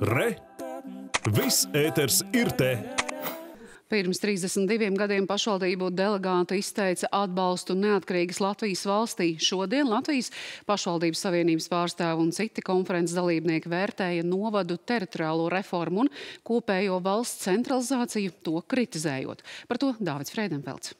Re! Viss ēters ir te! Pirms 32 gadiem pašvaldību delegāti izteica atbalstu neatkarīgas Latvijas valstī. Šodien Latvijas pašvaldības savienības pārstāvi un citi konferences dalībnieki vērtēja novadu teritoriālo reformu un kopējo valsts centralizāciju, to kritizējot. Par to Dāvids Freidenfelds.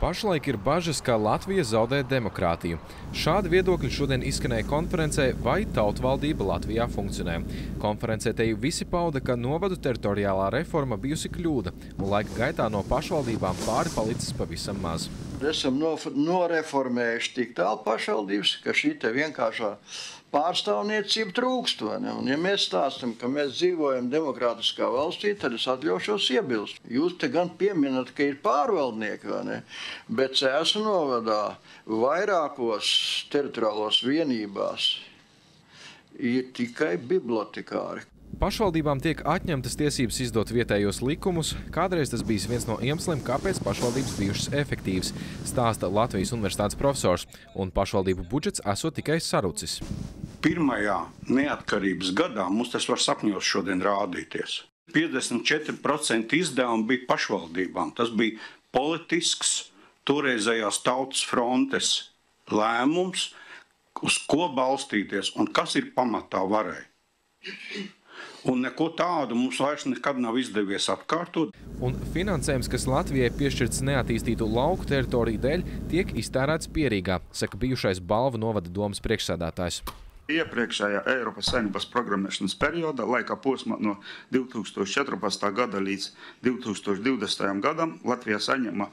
Pašlaik ir bažas, ka Latvija zaudē demokrātiju. Šādi viedokļi šodien izskanēja konferencē, vai tautvaldība Latvijā funkcionē. Konferencē te visi pauda, ka novadu teritoriālā reforma bijusi kļūda, un laika gaitā no pašvaldībām pāri palicis pavisam maz. Esam noreformējuši tik tālu pašvaldības, ka šī vienkāršā pārstāvniecība trūkst. Un, ja mēs stāstām, ka mēs dzīvojam demokrātiskā valstī, tad es atļaušos iebilst. Jūs te gan pieminat, ka ir pārvaldnieki, bet Cēsu novadā vairākos teritoriālos vienībās ir tikai bibliotekāri. Pašvaldībām tiek atņemtas tiesības izdot vietējos likumus. Kādreiz tas bijis viens no iemesliem, kāpēc pašvaldības bijušas efektīvas, stāsta Latvijas universitātes profesors, un pašvaldību budžets esot tikai sarucis pirmajā neatkarības gadā mums tas var sapņos šodien rādīties. 54% izdevumi bija pašvaldībām. Tas bija politisks, toreizējās tautas frontes lēmums, uz ko balstīties un kas ir pamatā varai. Un neko tādu mums vairs nekad nav izdevies atkārtot. Un finansējums, kas Latvijai piešķirts neattīstītu lauku teritoriju dēļ, tiek iztērēts pierīgā, saka bijušais Balvu novada domas priekšsēdētājs. Iepriekšējā Eiropas Savienības programmēšanas periodā, laika posmā no 2014. gada līdz 2020. gadam, Latvija saņēma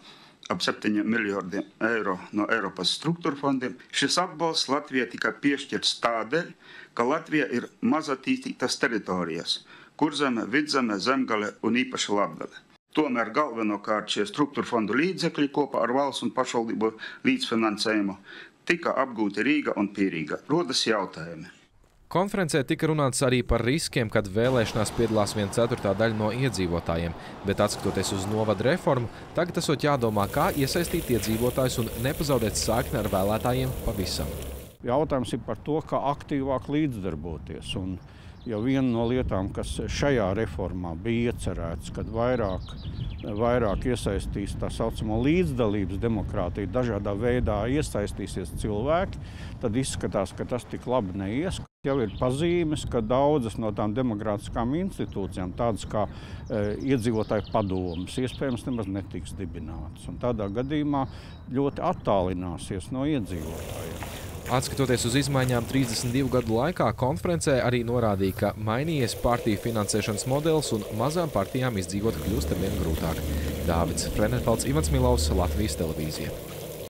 ap 7 miljardiem eiro no Eiropas struktūra fondiem. Šis atbalsts Latvijai tika piešķirts tādēļ, ka Latvija ir mazatīstītas teritorijas - kurzeme, vidzeme, zemgale un īpaši Latgale. Tomēr galvenokārt šie struktūra fondu līdzekļi kopā ar valsts un pašvaldību līdzfinansējumu tika apgūti Rīga un Pīrīga. Rodas jautājumi. Konferencē tika runāts arī par riskiem, kad vēlēšanās piedalās viena ceturtā daļa no iedzīvotājiem, bet atskatoties uz novadu reformu, tagad esot jādomā, kā iesaistīt iedzīvotājus un nepazaudēt saikni ar vēlētājiem pavisam. Jautājums ir par to, kā aktīvāk līdzdarboties. Un jau viena no lietām, kas šajā reformā bija iecerēts, kad vairāk vairāk iesaistīs tā saucamo līdzdalības demokrātiju, dažādā veidā iesaistīsies cilvēki, tad izskatās, ka tas tik labi neies. Jau ir pazīmes, ka daudzas no tām demokrātiskām institūcijām, tādas kā e, iedzīvotāju padomus, iespējams nemaz netiks dibinātas. Tādā gadījumā ļoti attālināsies no iedzīvotājiem. Atskatoties uz izmaiņām 32 gadu laikā, konferencē arī norādīja, ka mainījies partiju finansēšanas modelis un mazām partijām izdzīvot kļūst arvien grūtāk. Dāvids Frenerfelds, Ivans Milovs, Latvijas televīzija.